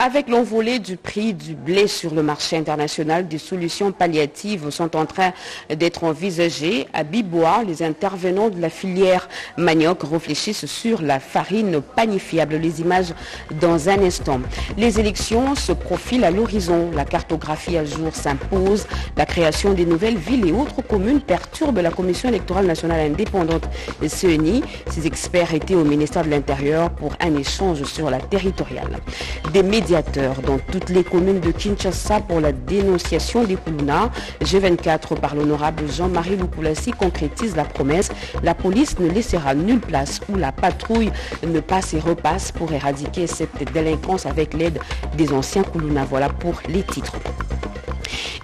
Avec l'envolée du prix du blé sur le marché international, des solutions palliatives sont en train d'être envisagées. À Bibois, les intervenants de la filière manioc réfléchissent sur la farine panifiable. Les images dans un instant. Les élections se profilent à l'horizon. La cartographie à jour s'impose. La création des nouvelles villes et autres communes perturbe la Commission électorale nationale indépendante CENI. Ces experts étaient au ministère de l'Intérieur pour un échange sur la territoriale. Dans toutes les communes de Kinshasa pour la dénonciation des Kuluna. G24 par l'honorable Jean-Marie Lukulasi concrétise la promesse. La police ne laissera nulle place où la patrouille ne passe et repasse pour éradiquer cette délinquance avec l'aide des anciens Kuluna. Voilà pour les titres.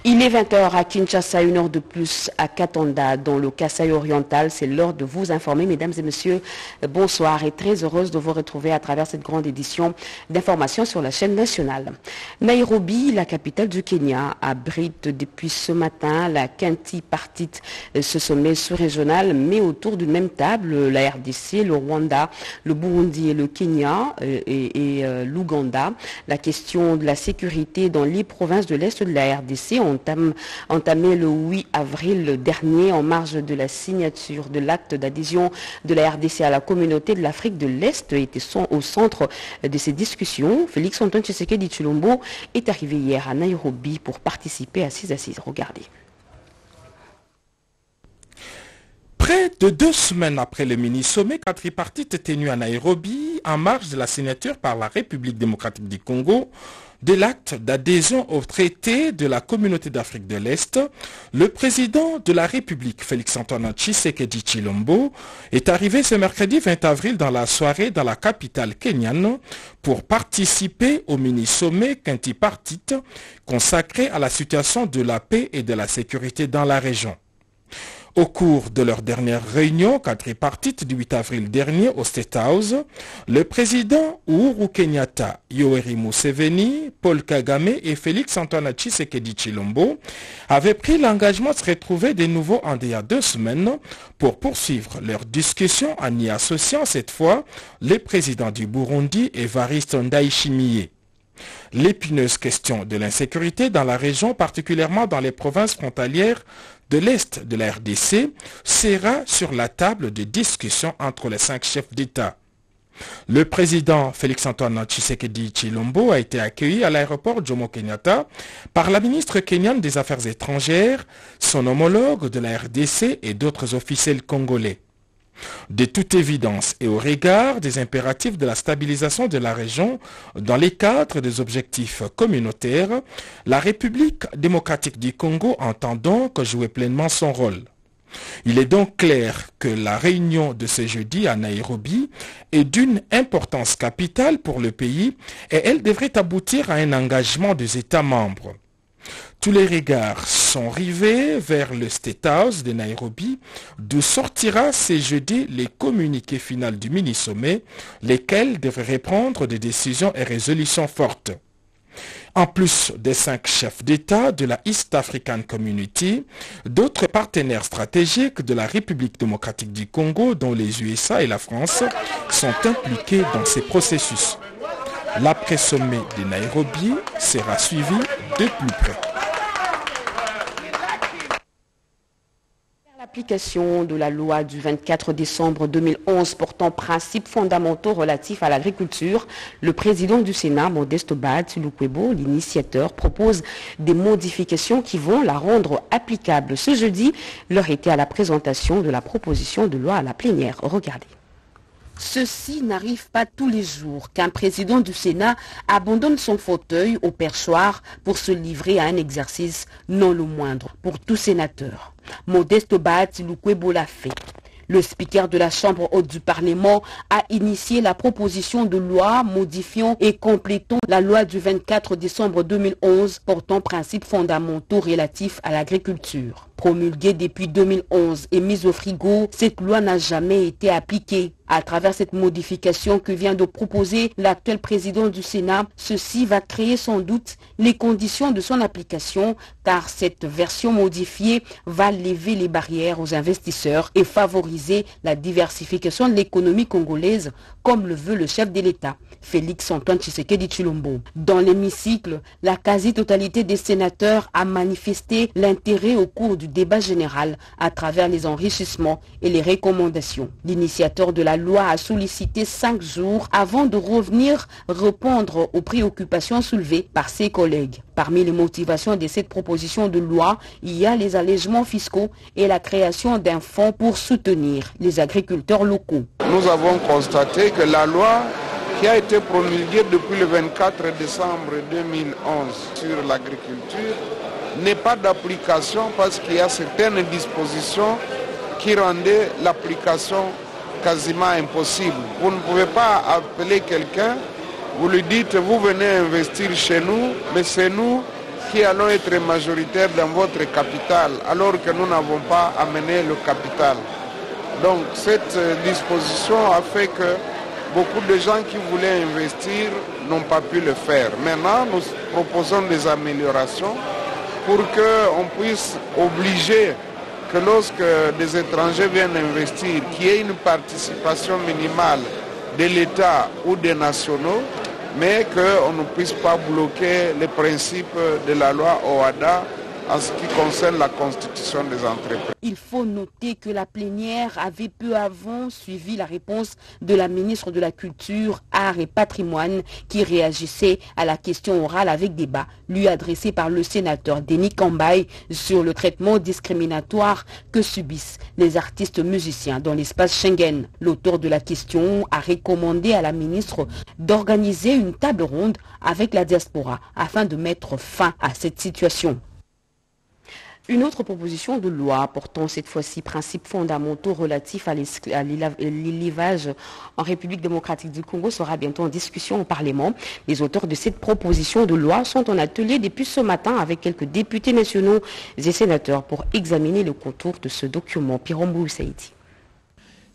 Il est 20h à Kinshasa, une heure de plus à Katanda, dans le Kassai oriental. C'est l'heure de vous informer, mesdames et messieurs. Bonsoir et très heureuse de vous retrouver à travers cette grande édition d'informations sur la chaîne nationale. Nairobi, la capitale du Kenya, abrite depuis ce matin la Kinti Partit, ce sommet sous-régional, mais autour d'une même table, la RDC, le Rwanda, le Burundi et le Kenya euh, et, euh, l'Ouganda. La question de la sécurité dans les provinces de l'Est de la RDC entamé le 8 avril dernier en marge de la signature de l'acte d'adhésion de la RDC à la communauté de l'Afrique de l'Est était au centre de ces discussions. Félix Antoine Tshisekedi Chulombo est arrivé hier à Nairobi pour participer à ces assises. Regardez. Près de deux semaines après le mini-sommet quadripartite tenu à Nairobi, en marge de la signature par la République démocratique du Congo, de l'acte d'adhésion au traité de la communauté d'Afrique de l'Est, le président de la République, Félix-Antoine Tshisekedi Chilombo, est arrivé ce mercredi 20 avril dans la soirée dans la capitale kenyane pour participer au mini-sommet quintipartite consacré à la situation de la paix et de la sécurité dans la région. Au cours de leur dernière réunion quadripartite du 8 avril dernier au State House, le président Uhuru Kenyatta, Yoweri Museveni, Paul Kagame et Félix Antoine Tshisekedi Chilombo avaient pris l'engagement de se retrouver de nouveau en a deux semaines pour poursuivre leur discussion en y associant cette fois les présidents du Burundi, Evariste Ndayishimiye. L'épineuse question de l'insécurité dans la région, particulièrement dans les provinces frontalières de l'Est de la RDC, sera sur la table de discussion entre les cinq chefs d'État. Le président Félix-Antoine Tshisekedi Chilombo a été accueilli à l'aéroport Jomo Kenyatta par la ministre kenyane des Affaires étrangères, son homologue de la RDC et d'autres officiels congolais. De toute évidence et au regard des impératifs de la stabilisation de la région dans les cadres des objectifs communautaires, la République démocratique du Congo entend donc jouer pleinement son rôle. Il est donc clair que la réunion de ce jeudi à Nairobi est d'une importance capitale pour le pays et elle devrait aboutir à un engagement des États membres. Tous les regards sont rivés vers le State House de Nairobi, d'où sortira ce jeudi les communiqués finaux du mini-sommet, lesquels devraient prendre des décisions et résolutions fortes. En plus des cinq chefs d'État de la East African Community, d'autres partenaires stratégiques de la République démocratique du Congo, dont les USA et la France, sont impliqués dans ces processus. L'après-sommet de Nairobi sera suivi de plus près. L'application de la loi du 24 décembre 2011 portant principes fondamentaux relatifs à l'agriculture, le président du Sénat, Modeste Bad l'initiateur, propose des modifications qui vont la rendre applicable. Ce jeudi, l'heure était à la présentation de la proposition de loi à la plénière. Regardez. Ceci n'arrive pas tous les jours qu'un président du Sénat abandonne son fauteuil au perchoir pour se livrer à un exercice non le moindre pour tout sénateur. Modeste Bahati Lukwebo l'a fait. Le speaker de la Chambre haute du Parlement a initié la proposition de loi modifiant et complétant la loi du 24 décembre 2011 portant principes fondamentaux relatifs à l'agriculture. Promulguée depuis 2011 et mise au frigo, cette loi n'a jamais été appliquée. À travers cette modification que vient de proposer l'actuel président du Sénat, ceci va créer sans doute les conditions de son application car cette version modifiée va lever les barrières aux investisseurs et favoriser la diversification de l'économie congolaise comme le veut le chef de l'État, Félix Antoine Tshisekedi Chulombo. Dans l'hémicycle, la quasi-totalité des sénateurs a manifesté l'intérêt au cours du débat général à travers les enrichissements et les recommandations. L'initiateur de la loi a sollicité cinq jours avant de revenir répondre aux préoccupations soulevées par ses collègues. Parmi les motivations de cette proposition de loi, il y a les allègements fiscaux et la création d'un fonds pour soutenir les agriculteurs locaux. Nous avons constaté que la loi qui a été promulguée depuis le 24 décembre 2011 sur l'agriculture n'est pas d'application parce qu'il y a certaines dispositions qui rendaient l'application quasiment impossible. Vous ne pouvez pas appeler quelqu'un, vous lui dites vous venez investir chez nous, mais c'est nous qui allons être majoritaires dans votre capital alors que nous n'avons pas amené le capital. Donc cette disposition a fait que beaucoup de gens qui voulaient investir n'ont pas pu le faire. Maintenant, nous proposons des améliorations pour qu'on puisse obliger que lorsque des étrangers viennent investir, qu'il y ait une participation minimale de l'État ou des nationaux, mais qu'on ne puisse pas bloquer les principes de la loi OADA en ce qui concerne la constitution des entreprises. Il faut noter que la plénière avait peu avant suivi la réponse de la ministre de la Culture, Art et Patrimoine qui réagissait à la question orale avec débat lui adressée par le sénateur Denis Kambay sur le traitement discriminatoire que subissent les artistes musiciens dans l'espace Schengen. L'auteur de la question a recommandé à la ministre d'organiser une table ronde avec la diaspora afin de mettre fin à cette situation. Une autre proposition de loi portant cette fois-ci principes fondamentaux relatifs à l'élevage en République démocratique du Congo sera bientôt en discussion au Parlement. Les auteurs de cette proposition de loi sont en atelier depuis ce matin avec quelques députés nationaux et sénateurs pour examiner le contour de ce document. Pirombo Saïdi.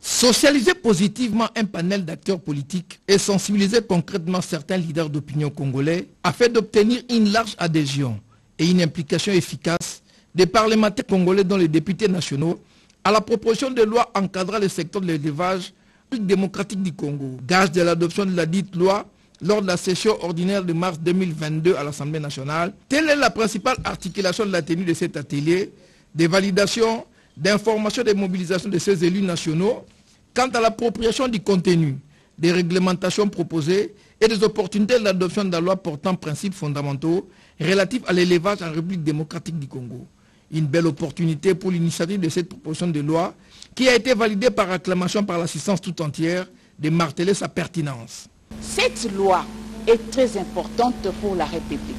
Socialiser positivement un panel d'acteurs politiques et sensibiliser concrètement certains leaders d'opinion congolais afin d'obtenir une large adhésion et une implication efficace des parlementaires congolais dont les députés nationaux à la proposition de loi encadrant le secteur de l'élevage démocratique du Congo. Gage de l'adoption de la dite loi lors de la session ordinaire de mars 2022 à l'Assemblée nationale. Telle est la principale articulation de la tenue de cet atelier, des validations, d'informations et de mobilisations de ces élus nationaux quant à l'appropriation du contenu, des réglementations proposées et des opportunités de l'adoption de la loi portant principes fondamentaux relatifs à l'élevage en République démocratique du Congo une belle opportunité pour l'initiative de cette proposition de loi qui a été validée par acclamation par l'assistance tout entière de marteler sa pertinence. Cette loi est très importante pour la République.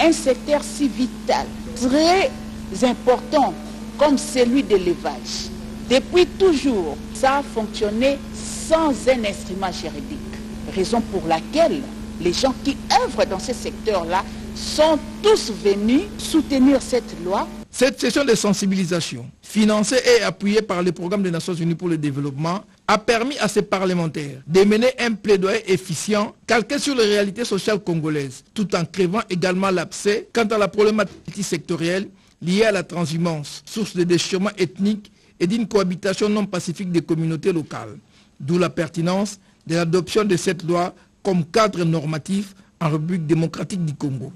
Un secteur si vital, très important comme celui de l'élevage. Depuis toujours, ça a fonctionné sans un instrument juridique. Raison pour laquelle les gens qui œuvrent dans ce secteur-là sont tous venus soutenir cette loi cette session de sensibilisation, financée et appuyée par le programme des Nations Unies pour le développement, a permis à ces parlementaires de mener un plaidoyer efficient calqué sur les réalités sociales congolaises, tout en créant également l'abcès quant à la problématique sectorielle liée à la transhumance, source de déchirement ethnique et d'une cohabitation non pacifique des communautés locales. D'où la pertinence de l'adoption de cette loi comme cadre normatif en République démocratique du Congo.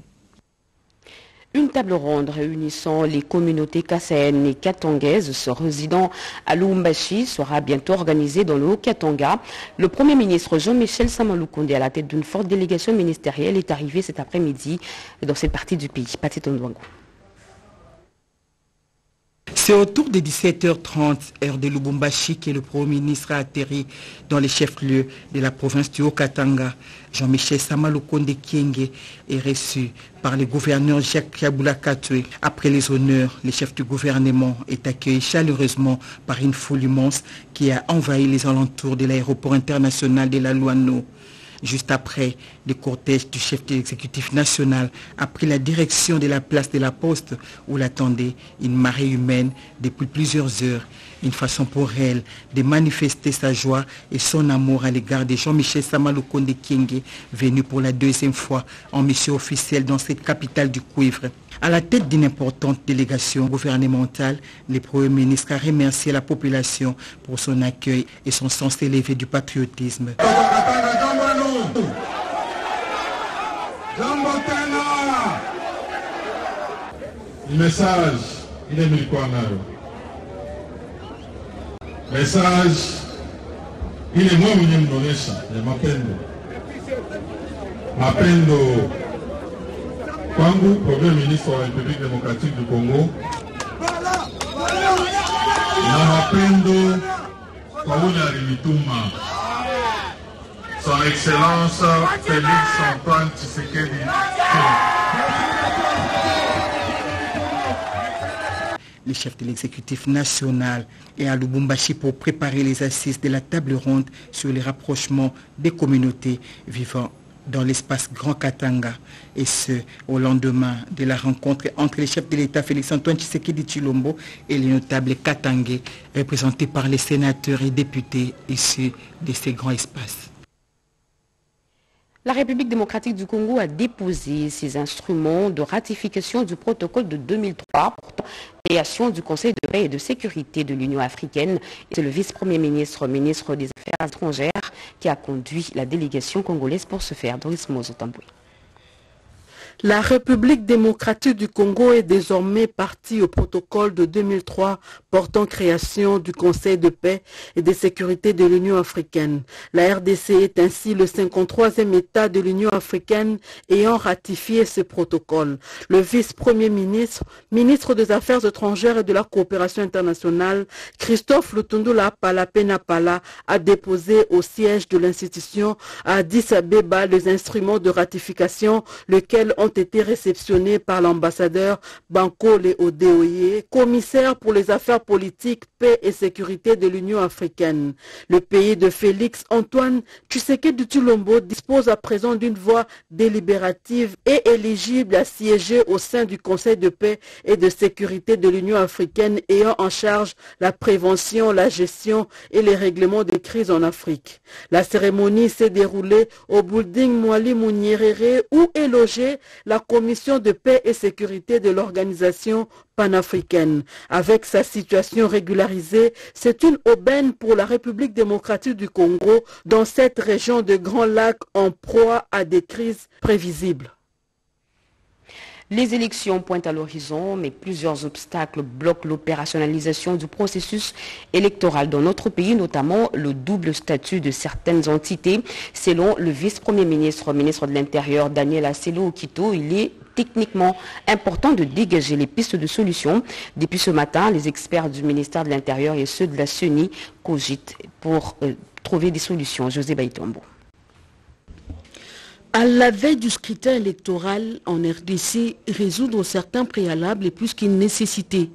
Une table ronde réunissant les communautés kassayennes et katangaises résidant à Lumbashi sera bientôt organisée dans le Haut-Katanga. Le Premier ministre Jean-Michel Samaloukonde, à la tête d'une forte délégation ministérielle, est arrivé cet après-midi dans cette partie du pays. C'est autour de 17h30, heure de Lubumbashi, que le Premier ministre a atterri dans les chefs-lieux de la province du Haut-Katanga. Jean-Michel Samaloukonde Kienge est reçu par le gouverneur Jacques Kaboula Katwe. Après les honneurs, le chef du gouvernement est accueilli chaleureusement par une foule immense qui a envahi les alentours de l'aéroport international de la Luano. Juste après, le cortège du chef de l'exécutif national a pris la direction de la place de la Poste où l'attendait une marée humaine depuis plusieurs heures. Une façon pour elle de manifester sa joie et son amour à l'égard de Jean-Michel Samaloukonde Kienge, venu pour la deuxième fois en mission officielle dans cette capitale du cuivre. À la tête d'une importante délégation gouvernementale, le Premier ministre a remercié la population pour son accueil et son sens élevé du patriotisme. Le message, il est Message, il est moi mwenye mnaonyesha ya mapendo, mapendo. Kwangu premier ministre wa République démocratique du Congo. Na mapendo kwa ule alinituma son excellence Félix Antoine Tshisekedi le chef de l'exécutif national est à Lubumbashi pour préparer les assises de la table ronde sur les rapprochements des communautés vivant dans l'espace Grand Katanga, et ce, au lendemain de la rencontre entre les chefs de l'État Félix-Antoine Tshisekedi Chilombo et les notables katangais, représentés par les sénateurs et députés issus de ces grands espaces. La République démocratique du Congo a déposé ses instruments de ratification du protocole de 2003 pour création du Conseil de paix et de sécurité de l'Union africaine. C'est le vice-premier ministre, ministre des Affaires étrangères, qui a conduit la délégation congolaise pour ce faire. Doris Mozotamboué. La République démocratique du Congo est désormais partie au protocole de 2003 portant création du Conseil de paix et de sécurité de l'Union africaine. La RDC est ainsi le 53e État de l'Union africaine ayant ratifié ce protocole. Le vice-premier ministre, ministre des Affaires étrangères et de la coopération internationale, Christophe Lutundula Pala a déposé au siège de l'institution à Addis Abeba les instruments de ratification, lesquels ont été réceptionnés par l'ambassadeur Banco Odeoye, commissaire pour les affaires politiques, paix et sécurité de l'Union africaine. Le pays de Félix Antoine Tshisekedi Tulombo dispose à présent d'une voix délibérative et éligible à siéger au sein du Conseil de paix et de sécurité de l'Union africaine ayant en charge la prévention, la gestion et les règlements des crises en Afrique. La cérémonie s'est déroulée au building Mwali Mounierere où est logé la commission de paix et sécurité de l'organisation panafricaine. Avec sa situation régularisée, c'est une aubaine pour la République démocratique du Congo dans cette région de Grands Lacs en proie à des crises prévisibles. Les élections pointent à l'horizon, mais plusieurs obstacles bloquent l'opérationnalisation du processus électoral dans notre pays, notamment le double statut de certaines entités. Selon le vice-premier ministre, ministre de l'Intérieur, Daniel Asselo Okito, il est techniquement important de dégager les pistes de solutions. Depuis ce matin, les experts du ministère de l'Intérieur et ceux de la CENI cogitent pour euh, trouver des solutions. José Baïtombo. À la veille du scrutin électoral en RDC, résoudre certains préalables est plus qu'une nécessité.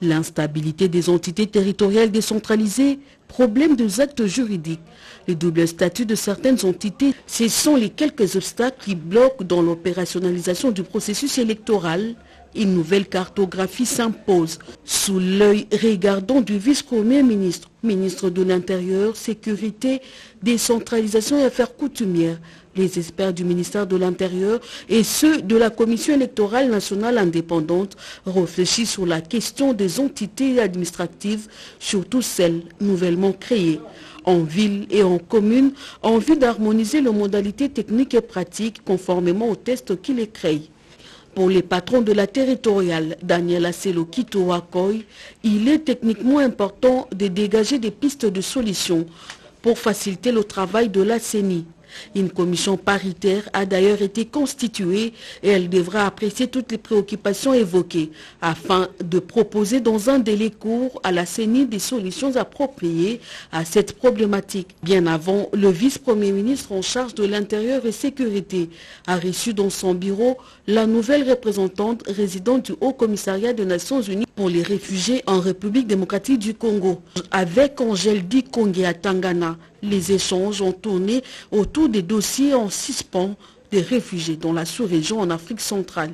L'instabilité des entités territoriales décentralisées, problème des actes juridiques, le double statut de certaines entités, ce sont les quelques obstacles qui bloquent dans l'opérationnalisation du processus électoral. Une nouvelle cartographie s'impose sous l'œil regardant du vice-premier ministre, ministre de l'Intérieur, Sécurité, Décentralisation et Affaires coutumières, les experts du ministère de l'Intérieur et ceux de la Commission électorale nationale indépendante réfléchissent sur la question des entités administratives, surtout celles nouvellement créées en ville et en commune, en vue d'harmoniser les modalités techniques et pratiques conformément aux tests qui les créent. Pour les patrons de la territoriale, Daniel Asselo Kito il est techniquement important de dégager des pistes de solutions pour faciliter le travail de la CENI. Une commission paritaire a d'ailleurs été constituée et elle devra apprécier toutes les préoccupations évoquées afin de proposer dans un délai court à la CENI des solutions appropriées à cette problématique. Bien avant, le vice-premier ministre en charge de l'intérieur et sécurité a reçu dans son bureau la nouvelle représentante résidente du Haut Commissariat des Nations Unies pour les réfugiés en République démocratique du Congo. Avec Angèle Di Tangana, Les échanges ont tourné autour des dossiers en suspens des réfugiés dans la sous-région en Afrique centrale.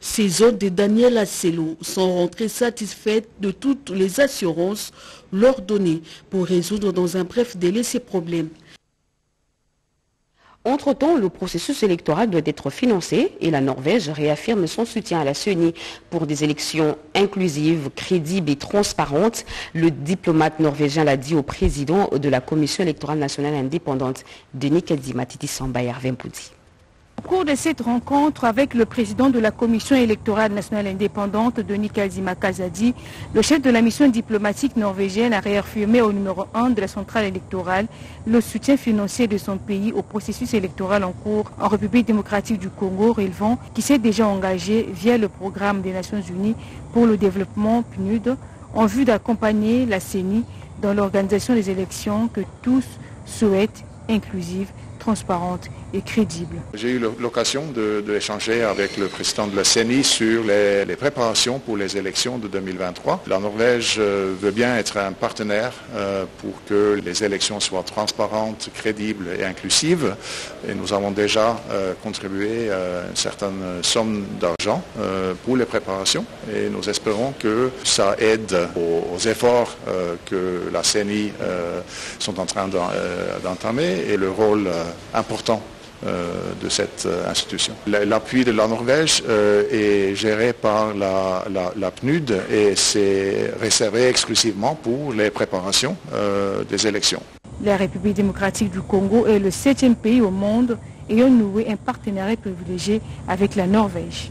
Ces hôtes de Daniel Asselo sont rentrés satisfaits de toutes les assurances leur données pour résoudre dans un bref délai ces problèmes. Entre-temps, le processus électoral doit être financé et la Norvège réaffirme son soutien à la CENI pour des élections inclusives, crédibles et transparentes. Le diplomate norvégien l'a dit au président de la Commission électorale nationale indépendante, Denis Kadzima Titi au cours de cette rencontre avec le président de la Commission électorale nationale indépendante, Denis Kazima Kazadi, le chef de la mission diplomatique norvégienne a réaffirmé au numéro 1 de la centrale électorale le soutien financier de son pays au processus électoral en cours. En République démocratique du Congo, relevant qui s'est déjà engagé via le programme des Nations Unies pour le développement PNUD en vue d'accompagner la CENI dans l'organisation des élections que tous souhaitent inclusives, transparentes J'ai eu l'occasion d'échanger avec le président de la CENI sur les, préparations pour les élections de 2023. La Norvège euh, veut bien être un partenaire euh, pour que les élections soient transparentes, crédibles et inclusives. Et nous avons déjà euh, contribué à une certaine somme d'argent pour les préparations. Et nous espérons que ça aide aux, efforts que la CENI sont en train d'entamer et le rôle important de cette euh, institution. L'appui de la Norvège euh, est géré par la, la, PNUD et c'est réservé exclusivement pour les préparations des élections. La République démocratique du Congo est le septième pays au monde ayant noué un partenariat privilégié avec la Norvège.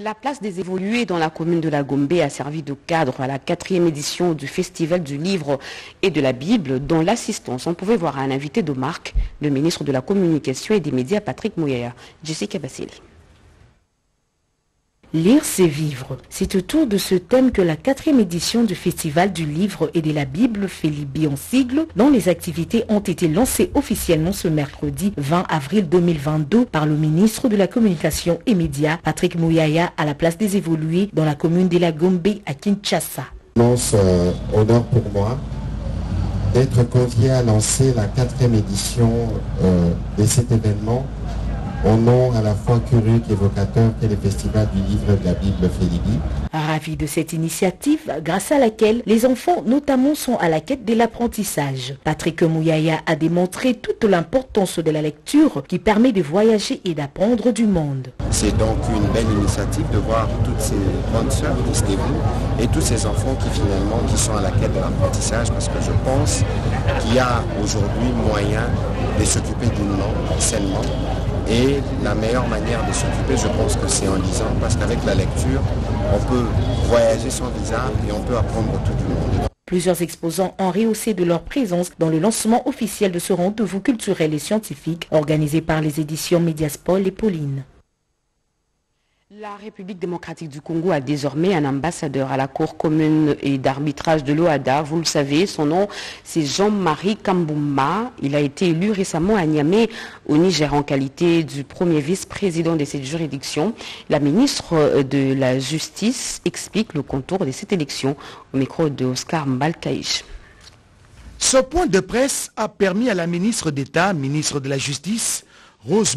La place des évolués dans la commune de la Gombe a servi de cadre à la quatrième édition du Festival du Livre et de la Bible, dont l'assistance, on pouvait voir un invité de marque, le ministre de la Communication et des Médias, Patrick Mouyaya. Jessica Bassili. Lire, c'est vivre. C'est autour de ce thème que la quatrième édition du Festival du Livre et de la Bible fait en sigle, dont les activités ont été lancées officiellement ce mercredi 20 avril 2022 par le ministre de la Communication et Médias, Patrick Mouyaya, à la place des évolués dans la commune de la Gombe à Kinshasa. Euh, honneur pour moi d'être convié à lancer la quatrième édition euh, de cet événement au nom à la fois curieux qu'évocateur qu'est le Festival du Livre de la Bible Félibi. Ravi de cette initiative, grâce à laquelle les enfants notamment sont à la quête de l'apprentissage. Patrick Mouyaya a démontré toute l'importance de la lecture qui permet de voyager et d'apprendre du monde. C'est donc une belle initiative de voir toutes ces bonnes sœurs qui se dévouent et tous ces enfants qui finalement qui sont à la quête de l'apprentissage parce que je pense qu'il y a aujourd'hui moyen de s'occuper d'une langue sainement et la meilleure manière de s'occuper, je pense que c'est en lisant, parce qu'avec la lecture, on peut voyager son visa et on peut apprendre tout du monde. Plusieurs exposants ont rehaussé de leur présence dans le lancement officiel de ce rendez-vous culturel et scientifique organisé par les éditions Mediaspol et Pauline. La République démocratique du Congo a désormais un ambassadeur à la Cour commune et d'arbitrage de l'OADA. Vous le savez, son nom c'est Jean-Marie Kambouma. Il a été élu récemment à Niamey au Niger en qualité du premier vice-président de cette juridiction. La ministre de la Justice explique le contour de cette élection au micro de Oscar. Ce point de presse a permis à la ministre d'État, ministre de la Justice, Rose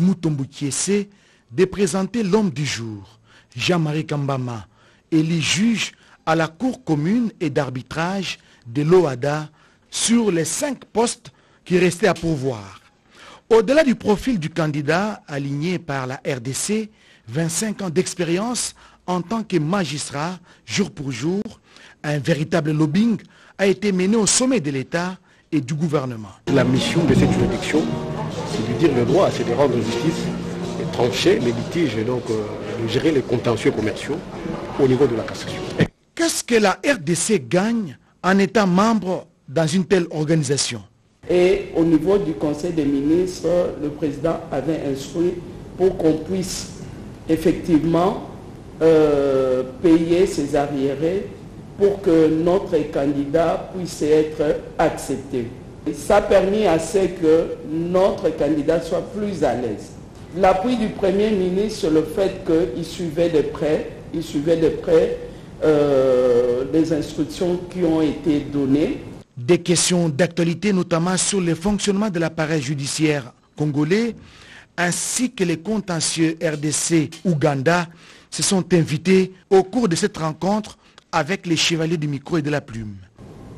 de présenter l'homme du jour, Jean-Marie Kambama, élu juge à la Cour commune et d'arbitrage de l'OADA sur les cinq postes qui restaient à pourvoir. Au-delà du profil du candidat aligné par la RDC, 25 ans d'expérience en tant que magistrat jour pour jour, un véritable lobbying a été mené au sommet de l'État et du gouvernement. La mission de cette juridiction, c'est de dire le droit, c'est de rendre justice trancher les litiges et donc euh, gérer les contentieux commerciaux au niveau de la cassation. Qu'est-ce que la RDC gagne en étant membre dans une telle organisation? Et au niveau du Conseil des ministres, le président avait instruit pour qu'on puisse effectivement euh, payer ses arriérés pour que notre candidat puisse être accepté. ça a permis à ce que notre candidat soit plus à l'aise l'appui du Premier ministre sur le fait qu'il suivait de près, il suivait de près euh, les instructions qui ont été données. Des questions d'actualité, notamment sur le fonctionnement de l'appareil judiciaire congolais, ainsi que les contentieux RDC-Ouganda, se sont invités au cours de cette rencontre avec les chevaliers du micro et de la plume.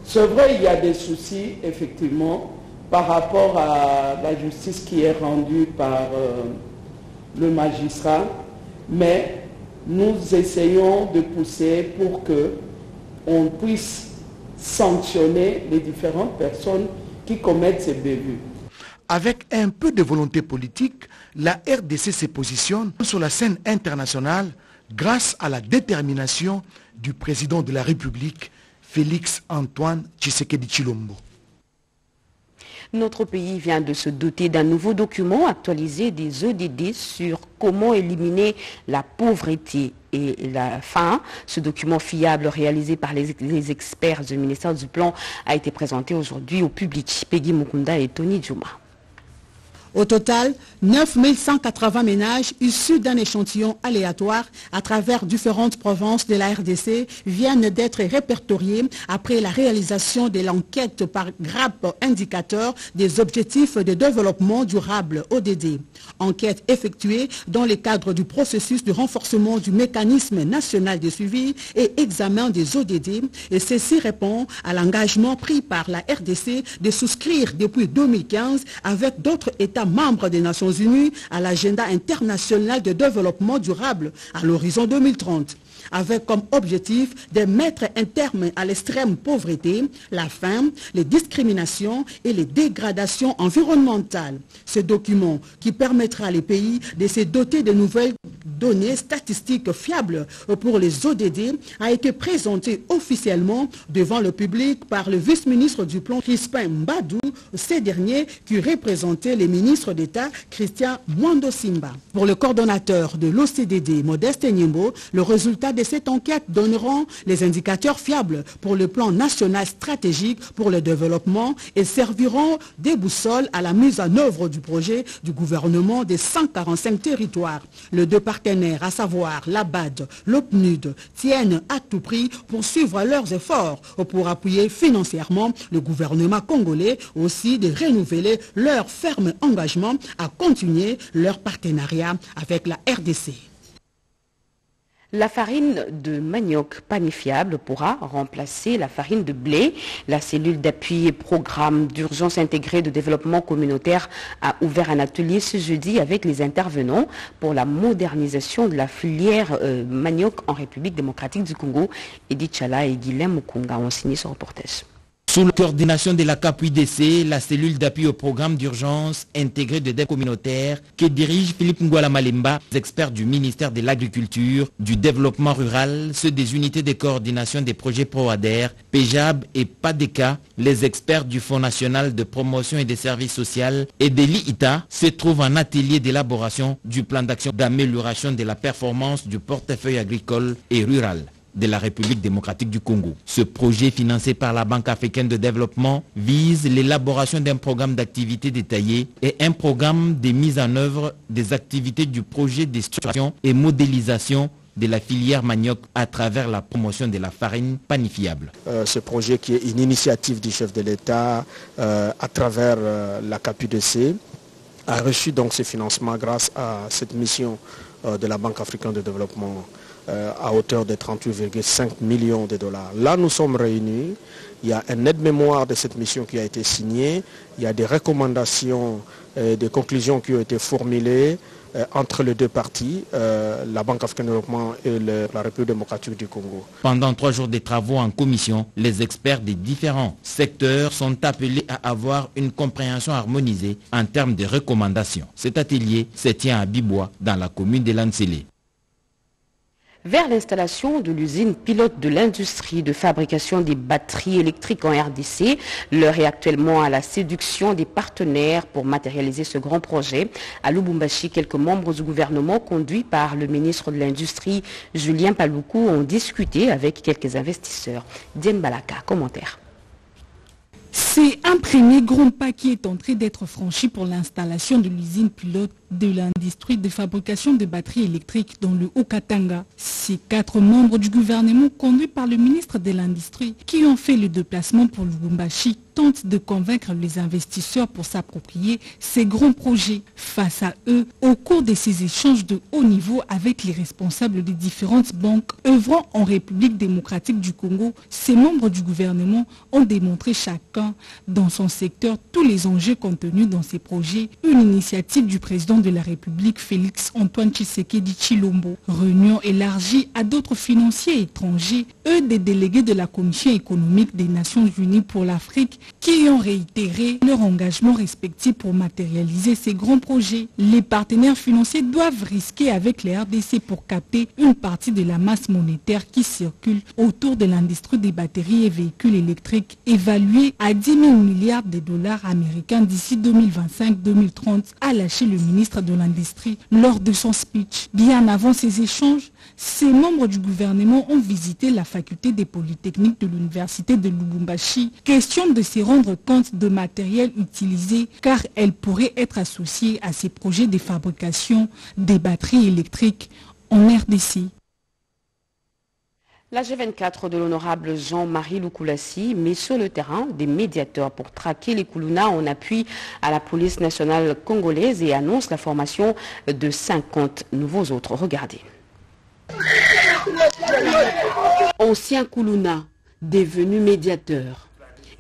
C'est vrai, il y a des soucis, effectivement, par rapport à la justice qui est rendue par euh, le magistrat, mais nous essayons de pousser pour que on puisse sanctionner les différentes personnes qui commettent ces bévues. Avec un peu de volonté politique, la RDC se positionne sur la scène internationale grâce à la détermination du président de la République, Félix Antoine Tshisekedi Chilombo. Notre pays vient de se doter d'un nouveau document actualisé des EDD sur comment éliminer la pauvreté et la faim. Ce document fiable réalisé par les, experts du ministère du Plan a été présenté aujourd'hui au public. Peggy Mukunda et Tony Djouma. Au total, 9 180 ménages issus d'un échantillon aléatoire à travers différentes provinces de la RDC viennent d'être répertoriés après la réalisation de l'enquête par grappe indicateur des objectifs de développement durable ODD. Enquête effectuée dans le cadre du processus de renforcement du mécanisme national de suivi et examen des ODD et ceci répond à l'engagement pris par la RDC de souscrire depuis 2015 avec d'autres États membre des Nations Unies à l'agenda international de développement durable à l'horizon 2030 avec comme objectif de mettre un terme à l'extrême pauvreté, la faim, les discriminations et les dégradations environnementales. Ce document qui permettra les pays de se doter de nouvelles données statistiques fiables pour les ODD a été présenté officiellement devant le public par le vice-ministre du plan Crispin Mbadou, ces derniers qui représentait les ministres d'État Christian Mwando Simba. Pour le coordonnateur de l'OCDD, Modeste Nyembo, le résultat de cette enquête donneront les indicateurs fiables pour le plan national stratégique pour le développement et serviront des boussoles à la mise en œuvre du projet du gouvernement des 145 territoires. Les deux partenaires, à savoir l'ABAD, l'OPNUD, tiennent à tout prix pour suivre leurs efforts pour appuyer financièrement le gouvernement congolais, aussi de renouveler leur ferme engagement à continuer leur partenariat avec la RDC. La farine de manioc panifiable pourra remplacer la farine de blé. La cellule d'appui et programme d'urgence intégrée de développement communautaire a ouvert un atelier ce jeudi avec les intervenants pour la modernisation de la filière euh, manioc en République démocratique du Congo. Edith Chala et Guilhem Mukunga ont signé ce reportage. Sous la coordination de la CAPUIDC, la cellule d'appui au programme d'urgence intégré de dette communautaire que dirige Philippe Ngouala Malemba, experts du ministère de l'Agriculture, du Développement Rural, ceux des unités de coordination des projets ProADER, PEJAB et PADECA, les experts du Fonds national de promotion et des services sociaux et de l'IITA se trouvent en atelier d'élaboration du plan d'action d'amélioration de la performance du portefeuille agricole et rural de la République démocratique du Congo. Ce projet financé par la Banque africaine de développement vise l'élaboration d'un programme d'activité détaillé et un programme de mise en œuvre des activités du projet de et modélisation de la filière manioc à travers la promotion de la farine panifiable. Euh, ce projet qui est une initiative du chef de l'État euh, à travers euh, la CAPUDC a reçu donc ce financement grâce à cette mission de la Banque africaine de développement euh, à hauteur de 38,5 millions de dollars. Là, nous sommes réunis. Il y a un aide-mémoire de cette mission qui a été signé. Il y a des recommandations, et des conclusions qui ont été formulées euh, entre les deux parties, euh, la Banque africaine de développement et la République démocratique du Congo. Pendant trois jours de travaux en commission, les experts des différents secteurs sont appelés à avoir une compréhension harmonisée en termes de recommandations. Cet atelier se tient à Bibois, dans la commune de Lansélé vers l'installation de l'usine pilote de l'industrie de fabrication des batteries électriques en RDC. L'heure est actuellement à la séduction des partenaires pour matérialiser ce grand projet. À Lubumbashi, quelques membres du gouvernement conduits par le ministre de l'Industrie, Julien Paloukou, ont discuté avec quelques investisseurs. Diane Balaka, commentaire. C'est un premier grand pas qui est en train d'être franchi pour l'installation de l'usine pilote de l'industrie de fabrication de batteries électriques dans le Haut-Katanga. Ces quatre membres du gouvernement conduits par le ministre de l'Industrie qui ont fait le déplacement pour Lubumbashi tentent de convaincre les investisseurs pour s'approprier ces grands projets. Face à eux, au cours de ces échanges de haut niveau avec les responsables des différentes banques œuvrant en République démocratique du Congo, ces membres du gouvernement ont démontré chacun dans son secteur tous les enjeux contenus dans ces projets, une initiative du président de la République Félix Antoine Tshisekedi Chilombo. Réunion élargie à d'autres financiers étrangers, eux des délégués de la Commission économique des Nations Unies pour l'Afrique qui ont réitéré leur engagement respectif pour matérialiser ces grands projets. Les partenaires financiers doivent risquer avec les RDC pour capter une partie de la masse monétaire qui circule autour de l'industrie des batteries et véhicules électriques évaluée à 10 000 milliards de dollars américains d'ici 2025-2030, a lâché le ministre de l'Industrie lors de son speech. Bien avant ces échanges, ces membres du gouvernement ont visité la faculté des polytechniques de l'université de Lubumbashi. Question de se rendre compte de matériel utilisé car elle pourrait être associée à ces projets de fabrication des batteries électriques en RDC. La G24 de l'honorable Jean-Marie Lukulassi met sur le terrain des médiateurs pour traquer les Koulouna en appui à la police nationale congolaise et annonce la formation de 50 nouveaux autres. Regardez. Anciens Koulouna, devenus médiateurs.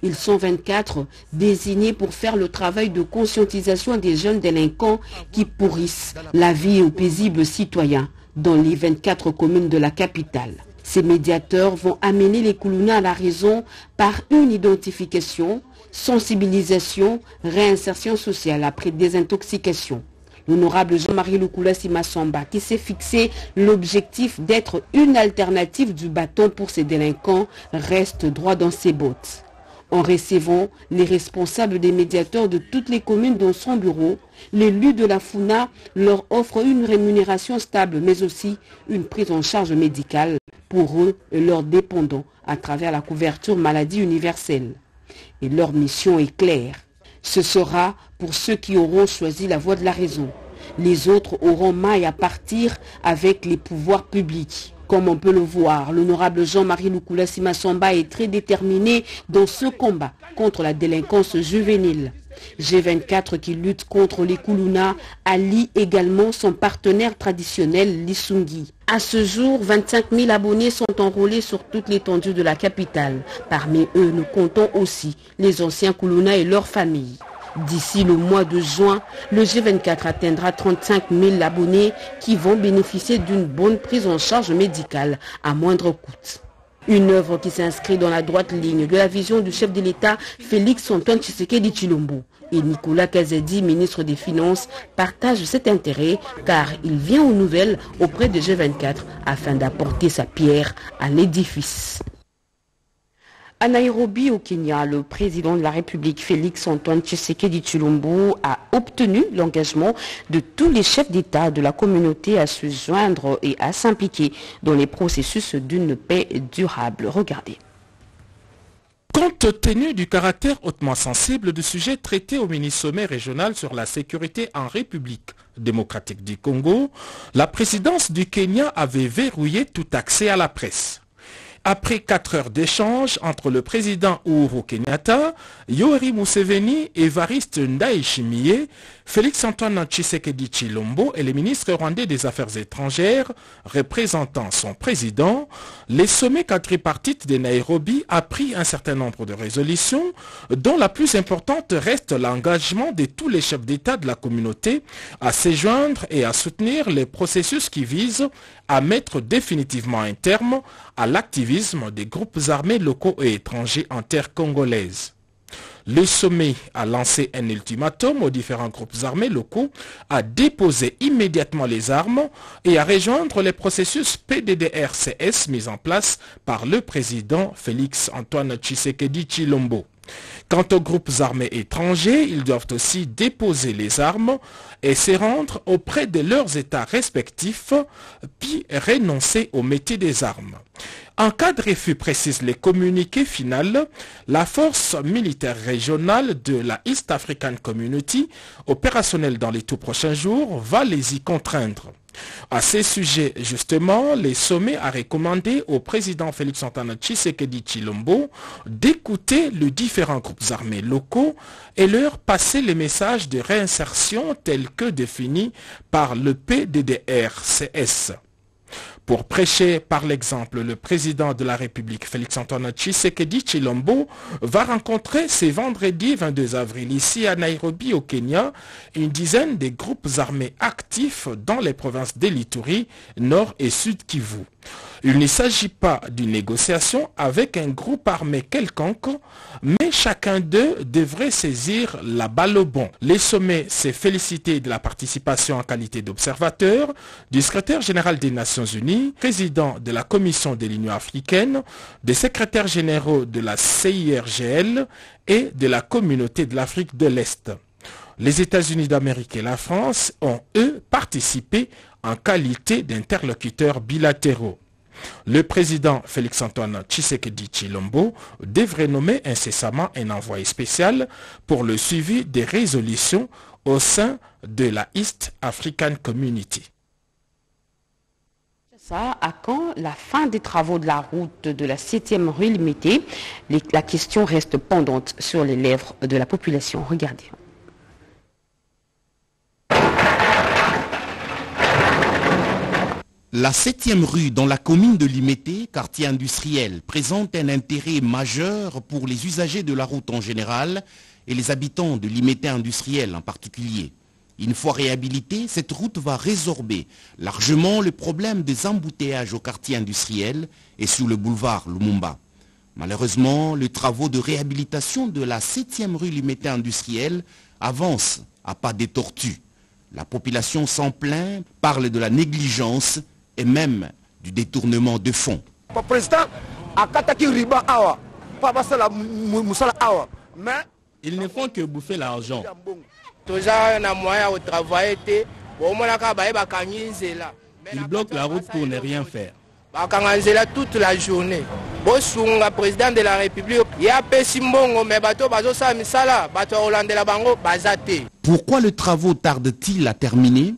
Ils sont 24 désignés pour faire le travail de conscientisation des jeunes délinquants qui pourrissent la vie aux paisibles citoyens dans les 24 communes de la capitale. Ces médiateurs vont amener les Koulouna à la raison par une identification, sensibilisation, réinsertion sociale après désintoxication. L'honorable Jean-Marie Lukula Simasamba qui s'est fixé l'objectif d'être une alternative du bâton pour ces délinquants reste droit dans ses bottes. En recevant les responsables des médiateurs de toutes les communes dans son bureau, l'élu de la FUNA leur offre une rémunération stable mais aussi une prise en charge médicale pour eux et leurs dépendants à travers la couverture maladie universelle. Et leur mission est claire. Ce sera pour ceux qui auront choisi la voie de la raison. Les autres auront maille à partir avec les pouvoirs publics. Comme on peut le voir, l'honorable Jean-Marie Lukula Simasamba est très déterminé dans ce combat contre la délinquance juvénile. G24 qui lutte contre les Kuluna allie également son partenaire traditionnel Lissungi. À ce jour, 25 000 abonnés sont enrôlés sur toute l'étendue de la capitale. Parmi eux, nous comptons aussi les anciens Kuluna et leurs familles. D'ici le mois de juin, le G24 atteindra 35 000 abonnés qui vont bénéficier d'une bonne prise en charge médicale à moindre coût. Une œuvre qui s'inscrit dans la droite ligne de la vision du chef de l'État Félix Antoine Tshisekedi Chilombo. Et Nicolas Kazedi, ministre des Finances, partage cet intérêt car il vient aux nouvelles auprès de G24 afin d'apporter sa pierre à l'édifice. À Nairobi, au Kenya, le président de la République, Félix Antoine Tshisekedi Chilombo, a obtenu l'engagement de tous les chefs d'État de la communauté à se joindre et à s'impliquer dans les processus d'une paix durable. Regardez. Compte tenu du caractère hautement sensible du sujet traité au mini-sommet régional sur la sécurité en République démocratique du Congo, la présidence du Kenya avait verrouillé tout accès à la presse. Après quatre heures d'échange entre le président Uhuru Kenyatta, Yoweri Museveni, Evariste Ndayishimiye, Félix-Antoine Tshisekedi Chilombo et les ministres rwandais des Affaires étrangères représentant son président, les sommets quadripartites de Nairobi a pris un certain nombre de résolutions, dont la plus importante reste l'engagement de tous les chefs d'État de la communauté à se joindre et à soutenir les processus qui visent à mettre définitivement un terme à l'activisme des groupes armés locaux et étrangers en terre congolaise. Le sommet a lancé un ultimatum aux différents groupes armés locaux à déposer immédiatement les armes et à rejoindre les processus PDDRCS mis en place par le président Félix Antoine Tshisekedi Chilombo. Quant aux groupes armés étrangers, ils doivent aussi déposer les armes et se rendre auprès de leurs États respectifs, puis renoncer au métier des armes. En cas de refus, précise les communiqués final, la force militaire régionale de la East African Community, opérationnelle dans les tout prochains jours, va les y contraindre. À ces sujets, justement, les sommets a recommandé au président Félix Santana Tshisekedi Chilombo d'écouter les différents groupes armés locaux et leur passer les messages de réinsertion tels que définis par le PDDRCS. Pour prêcher par l'exemple, le président de la République, Félix-Antoine Tshisekedi Chilombo, va rencontrer ce vendredi 22 avril ici à Nairobi au Kenya une dizaine de groupes armés actifs dans les provinces d'Elituri, Nord et Sud Kivu. Il ne s'agit pas d'une négociation avec un groupe armé quelconque, mais chacun d'eux devrait saisir la balle au bon. Les sommets s'est félicité de la participation en qualité d'observateur du secrétaire général des Nations Unies, président de la Commission de l'Union africaine, des secrétaires généraux de la CIRGL et de la Communauté de l'Afrique de l'Est. Les États-Unis d'Amérique et la France ont, eux, participé en qualité d'interlocuteurs bilatéraux. Le président Félix-Antoine Tshisekedi Chilombo devrait nommer incessamment un envoyé spécial pour le suivi des résolutions au sein de la East African Community. Ça, à quand la fin des travaux de la route de la 7e rue limitée La question reste pendante sur les lèvres de la population. Regardez. La 7e rue dans la commune de Limété, quartier industriel, présente un intérêt majeur pour les usagers de la route en général et les habitants de Limété industriel en particulier. Une fois réhabilitée, cette route va résorber largement le problème des embouteillages au quartier industriel et sur le boulevard Lumumba. Malheureusement, les travaux de réhabilitation de la 7e rue Limété industriel avancent à pas des tortues. La population s'en plaint, parle de la négligence et même du détournement de fonds. Ils ne font que bouffer l'argent. Ils bloquent la route pour ne rien faire. toute la journée bosunga président de la république ye apesi mbongo me bato bazosala misala bato ya kolandela bango baza te Pourquoi le travaux tarde-t-il à terminer?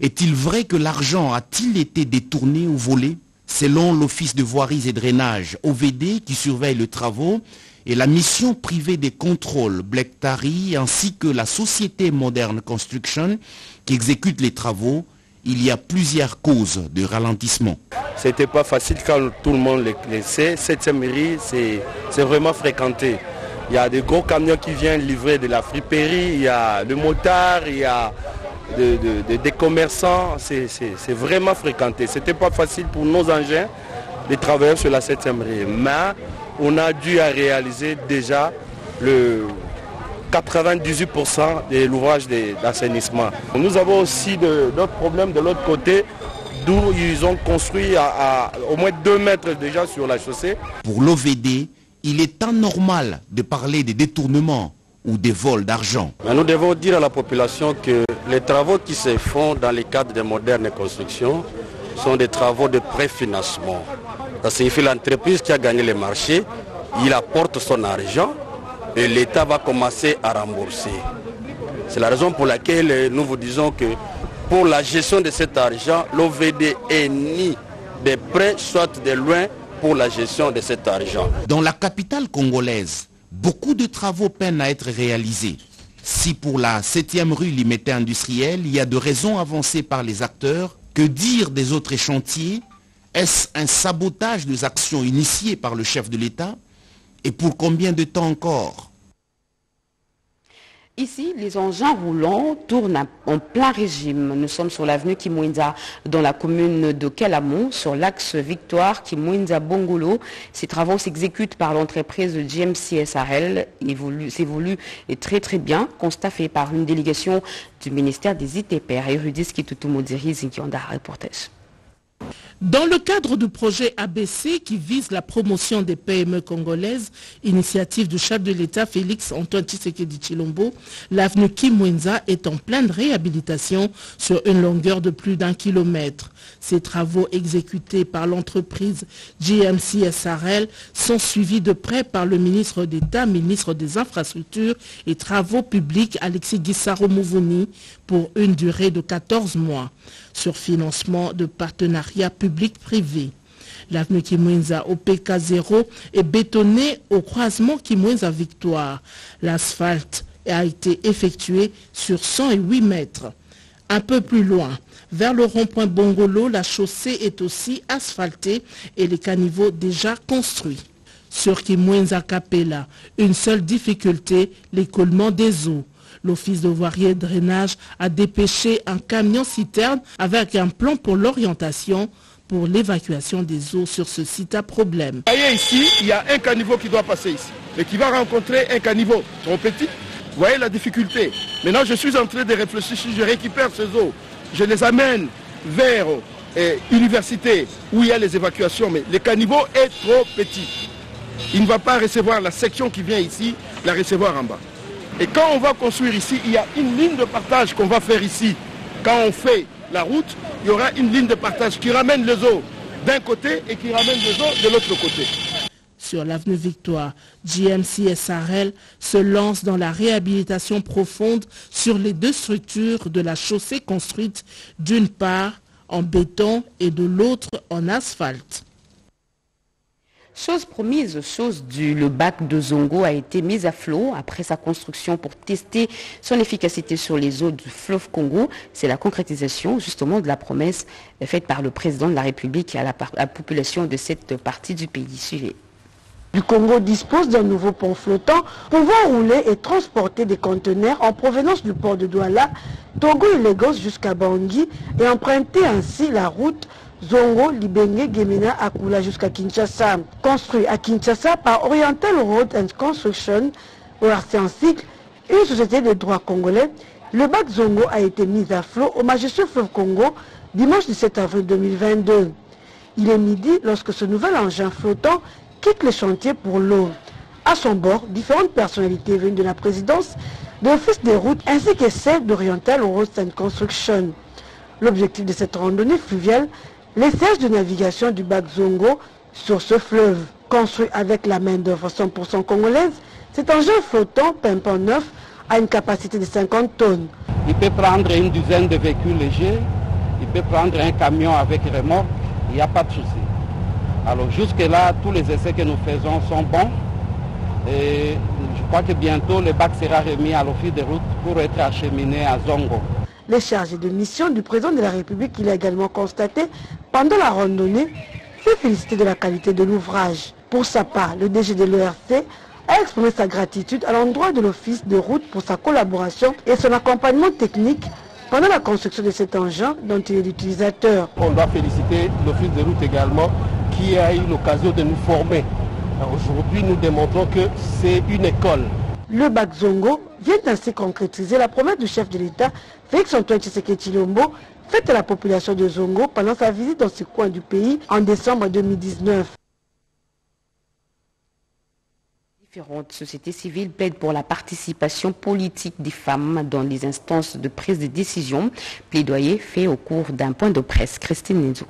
Est-il vrai que l'argent a-t-il été détourné ou volé Selon l'Office de voiries et drainage, OVD, qui surveille les travaux, et la mission privée des contrôles Tari, ainsi que la société Modern Construction, qui exécute les travaux, il y a plusieurs causes de ralentissement. C'était pas facile quand tout le monde le sait. Cette mairie, c'est vraiment fréquenté. Il y a des gros camions qui viennent livrer de la friperie, il y a le motard, il y a des commerçants. C'est vraiment fréquenté. C'était pas facile pour nos engins de travailler sur la 7 mairie. Mais on a dû réaliser déjà le 98% de l'ouvrage d'assainissement. Nous avons aussi d'autres problèmes de l'autre côté, d'où ils ont construit à, au moins 2 mètres déjà sur la chaussée. Pour l'OVD, il est anormal de parler des détournements ou des vols d'argent. Nous devons dire à la population que les travaux qui se font dans le cadre des modernes constructions sont des travaux de préfinancement. Ça signifie l'entreprise qui a gagné le marché, il apporte son argent et l'État va commencer à rembourser. C'est la raison pour laquelle nous vous disons que pour la gestion de cet argent, l'OVD est ni des prêts, soit de loin pour la gestion de cet argent. Dans la capitale congolaise, beaucoup de travaux peinent à être réalisés. Si pour la 7e rue Limité industrielle, il y a de raisons avancées par les acteurs, que dire des autres chantiers? Est-ce un sabotage des actions initiées par le chef de l'État? Et pour combien de temps encore? Ici, les engins roulants tournent en plein régime. Nous sommes sur l'avenue Kimwinza, dans la commune de Kalamon, sur l'axe Victoire Kimwinza-Bongolo. Ces travaux s'exécutent par l'entreprise GMCSRL. C'est voulu et très très bien, constat fait par une délégation du ministère des ITPR. Reportage. Dans le cadre du projet ABC qui vise la promotion des PME congolaises, initiative du chef de l'État Félix Antoine Tshisekedi Chilombo, l'avenue Kimwenza est en pleine réhabilitation sur une longueur de plus d'un kilomètre. Ces travaux exécutés par l'entreprise GMC SRL sont suivis de près par le ministre d'État, ministre des Infrastructures et Travaux publics Alexis Guissaro Mouvouni pour une durée de 14 mois sur financement de partenariats public-privé. L'avenue Kimwenza au PK0 est bétonnée au croisement Kimwenza-Victoire. L'asphalte a été effectué sur 108 mètres. Un peu plus loin, vers le rond-point Bongolo, la chaussée est aussi asphaltée et les caniveaux déjà construits. Sur Kimwenza Capella, une seule difficulté, l'écoulement des eaux. L'Office de voirie drainage a dépêché un camion-citerne avec un plan pour l'orientation pour l'évacuation des eaux sur ce site à problème. Voyez ici, il y a un caniveau qui doit passer ici, et qui va rencontrer un caniveau trop petit. Vous voyez la difficulté. Maintenant, je suis en train de réfléchir si je récupère ces eaux, je les amène vers l'université où il y a les évacuations, mais le caniveau est trop petit. Il ne va pas recevoir la section qui vient ici, la recevoir en bas. Et quand on va construire ici, il y a une ligne de partage qu'on va faire ici. Quand on fait la route, il y aura une ligne de partage qui ramène les eaux d'un côté et qui ramène les eaux de l'autre côté. Sur l'avenue Victoire, GMC SRL se lance dans la réhabilitation profonde sur les deux structures de la chaussée construite d'une part en béton et de l'autre en asphalte. Chose promise, chose du le bac de Zongo a été mis à flot après sa construction pour tester son efficacité sur les eaux du fleuve Congo. C'est la concrétisation justement de la promesse faite par le président de la République à la, population de cette partie du pays. Suivez. Le Congo dispose d'un nouveau pont flottant pouvant rouler et transporter des conteneurs en provenance du port de Douala, Togo et Lagos jusqu'à Bangui et emprunter ainsi la route Zongo, Libenge, Gemena, Akula jusqu'à Kinshasa. Construit à Kinshasa par Oriental Road and Construction, ORC en cycle, une société de droit congolais, le bac Zongo a été mis à flot au majestueux fleuve Congo dimanche 17 avril 2022. Il est midi lorsque ce nouvel engin flottant quitte le chantier pour l'eau. À son bord, différentes personnalités venues de la présidence, de l'Office des routes ainsi que celle d'Oriental Road and Construction. L'objectif de cette randonnée fluviale l'essai de navigation du bac Zongo sur ce fleuve. Construit avec la main-d'œuvre 100% congolaise, cet engin flottant pimpant neuf a une capacité de 50 tonnes. Il peut prendre une dizaine de véhicules légers, il peut prendre un camion avec remorque, il n'y a pas de souci. Alors jusque-là, tous les essais que nous faisons sont bons et je crois que bientôt le bac sera remis à l'office de route pour être acheminé à Zongo. Les chargés de mission du président de la République, qu'il a également constaté pendant la randonnée, s'est félicité de la qualité de l'ouvrage. Pour sa part, le DG de l'ERC a exprimé sa gratitude à l'endroit de l'Office de route pour sa collaboration et son accompagnement technique pendant la construction de cet engin dont il est l'utilisateur. On doit féliciter l'Office de route également qui a eu l'occasion de nous former. Aujourd'hui, nous démontrons que c'est une école. Le bac Vient ainsi concrétiser la promesse du chef de l'État, Félix Antoine Tshisekedi Chilombo, faite à la population de Zongo pendant sa visite dans ce coin du pays en décembre 2019. Différentes sociétés civiles plaident pour la participation politique des femmes dans les instances de prise de décision. Plaidoyer fait au cours d'un point de presse. Christine Nizou.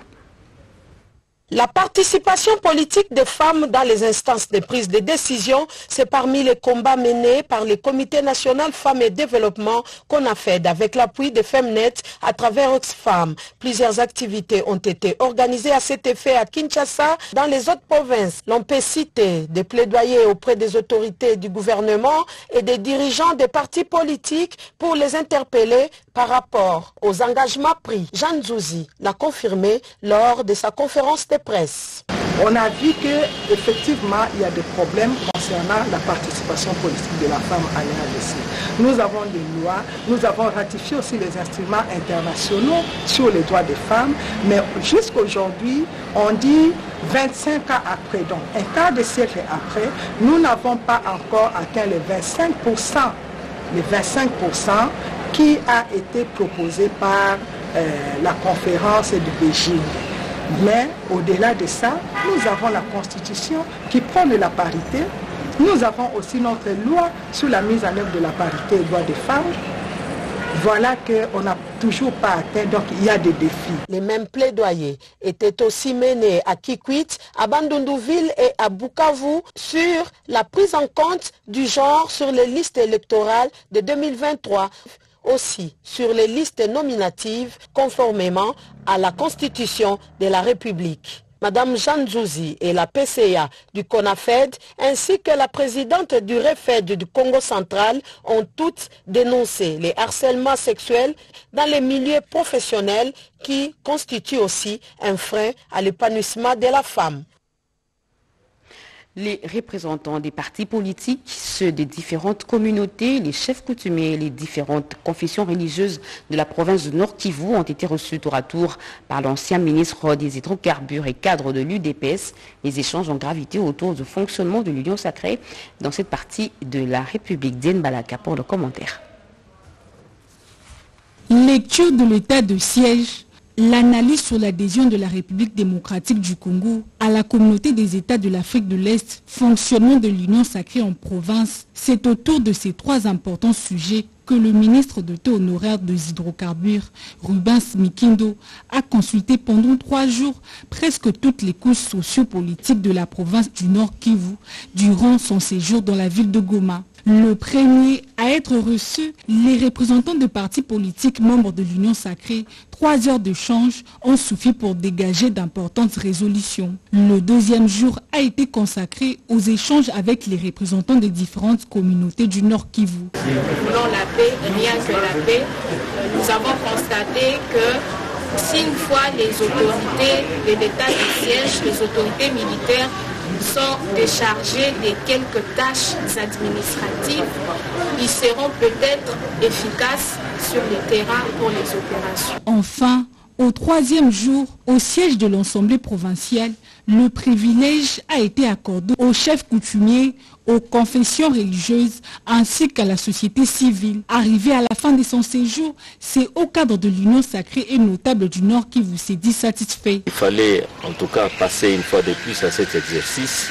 La participation politique des femmes dans les instances de prise de décision, c'est parmi les combats menés par le Comité national Femmes et Développement qu'on a fait avec l'appui de Femnet à travers Oxfam. Plusieurs activités ont été organisées à cet effet à Kinshasa, dans les autres provinces. L'on peut citer des plaidoyers auprès des autorités du gouvernement et des dirigeants des partis politiques pour les interpeller par rapport aux engagements pris. Jeanne Zouzi l'a confirmé lors de sa conférence de presse. On a vu qu'effectivement, il y a des problèmes concernant la participation politique de la femme à l'RDC. Nous avons des lois, nous avons ratifié aussi les instruments internationaux sur les droits des femmes, mais jusqu'aujourd'hui, on dit 25 ans après, donc un quart de siècle après, nous n'avons pas encore atteint les 25%, les 25% qui a été proposé par euh, la conférence de Beijing. Mais au-delà de ça, nous avons la Constitution qui prône la parité. Nous avons aussi notre loi sur la mise en œuvre de la parité et droits des femmes voilà qu'on n'a toujours pas atteint, donc il y a des défis. Les mêmes plaidoyers étaient aussi menés à Kikwit, à Bandundouville et à Bukavu sur la prise en compte du genre sur les listes électorales de 2023 aussi sur les listes nominatives conformément à la Constitution de la République. Madame Jeanne Zouzi et la PCA du CONAFED ainsi que la présidente du REFED du Congo central ont toutes dénoncé les harcèlements sexuels dans les milieux professionnels qui constituent aussi un frein à l'épanouissement de la femme les représentants des partis politiques, ceux des différentes communautés, les chefs coutumiers les différentes confessions religieuses de la province du Nord Kivu ont été reçus tour à tour par l'ancien ministre des hydrocarbures et cadre de l'UDPS. Les échanges ont gravité autour du fonctionnement de l'Union sacrée dans cette partie de la République d'Enbalaka pour le commentaire. Lecture de l'état de siège L'analyse sur l'adhésion de la République démocratique du Congo à la communauté des États de l'Afrique de l'Est, fonctionnement de l'Union sacrée en province, c'est autour de ces trois importants sujets que le ministre de taux honoraire des hydrocarbures, Rubens Mikindo, a consulté pendant trois jours presque toutes les couches sociopolitiques de la province du Nord Kivu durant son séjour dans la ville de Goma. Le premier à être reçu, les représentants de partis politiques membres de l'Union sacrée, trois heures d'échange ont suffi pour dégager d'importantes résolutions. Le deuxième jour a été consacré aux échanges avec les représentants des différentes communautés du Nord Kivu. Nous voulons la paix, rien que la paix. Nous avons constaté que si une fois les autorités de l'État du siège, les autorités militaires sont déchargés de quelques tâches administratives, ils seront peut-être efficaces sur le terrain pour les opérations. Au troisième jour, au siège de l'Assemblée provinciale, le privilège a été accordé aux chefs coutumiers, aux confessions religieuses ainsi qu'à la société civile. Arrivé à la fin de son séjour, c'est au cadre de l'Union sacrée et notable du Nord qui vous s'est dit satisfait. Il fallait en tout cas passer une fois de plus à cet exercice,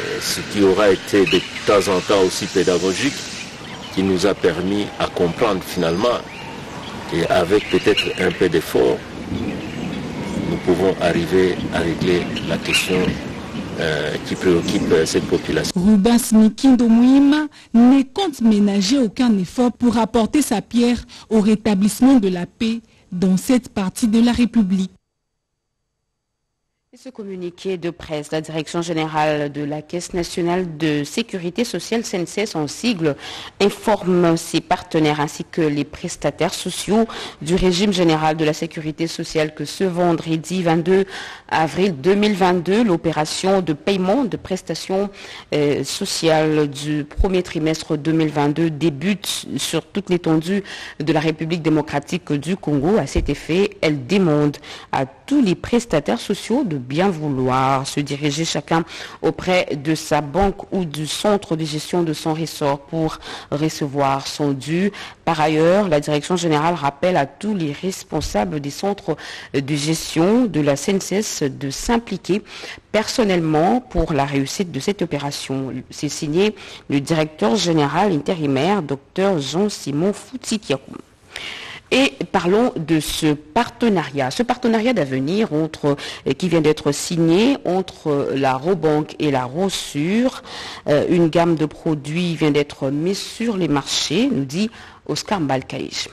euh, ce qui aura été de temps en temps aussi pédagogique, qui nous a permis à comprendre finalement, et avec peut-être un peu d'effort, nous pouvons arriver à régler la question euh, qui préoccupe euh, cette population. Rubens Mikindo Mouima ne compte ménager aucun effort pour apporter sa pierre au rétablissement de la paix dans cette partie de la République. Ce communiqué de presse, la Direction générale de la Caisse nationale de sécurité sociale, CNCS en sigle, informe ses partenaires ainsi que les prestataires sociaux du régime général de la sécurité sociale que ce vendredi 22 avril 2022, l'opération de paiement de prestations euh, sociales du premier trimestre 2022 débute sur toute l'étendue de la République démocratique du Congo. À cet effet, elle demande à tous les prestataires sociaux de bien vouloir se diriger chacun auprès de sa banque ou du centre de gestion de son ressort pour recevoir son dû. Par ailleurs, la direction générale rappelle à tous les responsables des centres de gestion de la CNCS de s'impliquer personnellement pour la réussite de cette opération. C'est signé le directeur général intérimaire, Dr Jean-Simon Foutikiakou. Et parlons de ce partenariat, ce partenariat d'avenir entre, euh, qui vient d'être signé entre la Robank et la Rossure. Euh, une gamme de produits vient d'être mise sur les marchés, nous dit Oscar Mbalkaïch.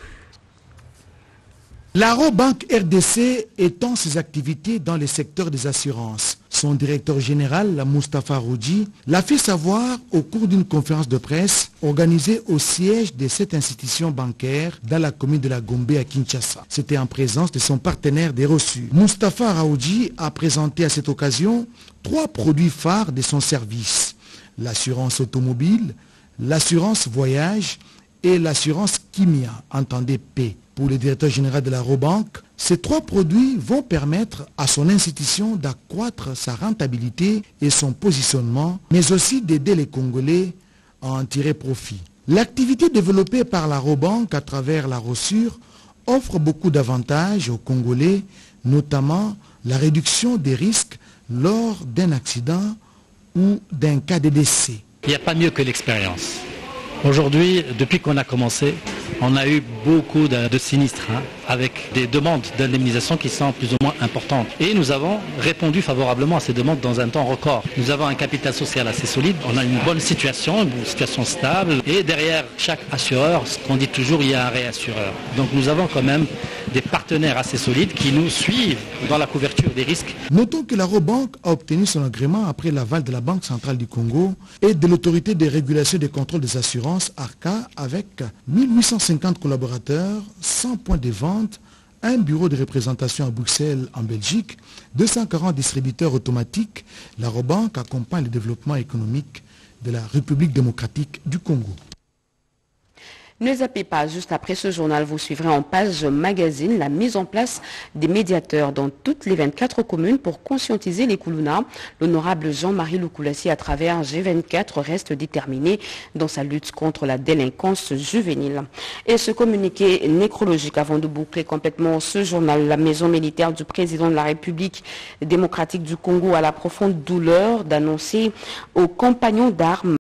La Robank RDC étend ses activités dans le secteur des assurances. Son directeur général, Mustafa Roudji, l'a fait savoir au cours d'une conférence de presse organisée au siège de cette institution bancaire dans la commune de la Gombe à Kinshasa. C'était en présence de son partenaire des reçus. Mustafa Raoudji a présenté à cette occasion trois produits phares de son service. L'assurance automobile, l'assurance voyage et l'assurance Kimia, entendez P. Pour le directeur général de la Robank, ces trois produits vont permettre à son institution d'accroître sa rentabilité et son positionnement, mais aussi d'aider les Congolais à en tirer profit. L'activité développée par la Robank à travers la reçure offre beaucoup d'avantages aux Congolais notamment la réduction des risques lors d'un accident ou d'un cas de décès. Il n'y a pas mieux que l'expérience. Aujourd'hui, depuis qu'on a commencé, on a eu beaucoup de, sinistres hein, avec des demandes d'indemnisation qui sont plus ou moins importantes. Et nous avons répondu favorablement à ces demandes dans un temps record. Nous avons un capital social assez solide, on a une bonne situation, une situation stable. Et derrière chaque assureur, ce qu'on dit toujours, il y a un réassureur. Donc nous avons quand même des partenaires assez solides qui nous suivent dans la couverture des risques. Notons que la Robank a obtenu son agrément après l'aval de la Banque centrale du Congo et de l'autorité de régulation des contrôles des assurances, ARCA, avec 1850 collaborateurs, 100 points de vente, un bureau de représentation à Bruxelles en Belgique, 240 distributeurs automatiques. La Robank accompagne le développement économique de la République démocratique du Congo. Ne zappez pas, juste après ce journal, vous suivrez en page magazine la mise en place des médiateurs dans toutes les 24 communes pour conscientiser les Koulouna. L'honorable Jean-Marie Loukoulassi, à travers G24, reste déterminé dans sa lutte contre la délinquance juvénile. Et ce communiqué nécrologique, avant de boucler complètement ce journal, la maison militaire du président de la République démocratique du Congo a la profonde douleur d'annoncer aux compagnons d'armes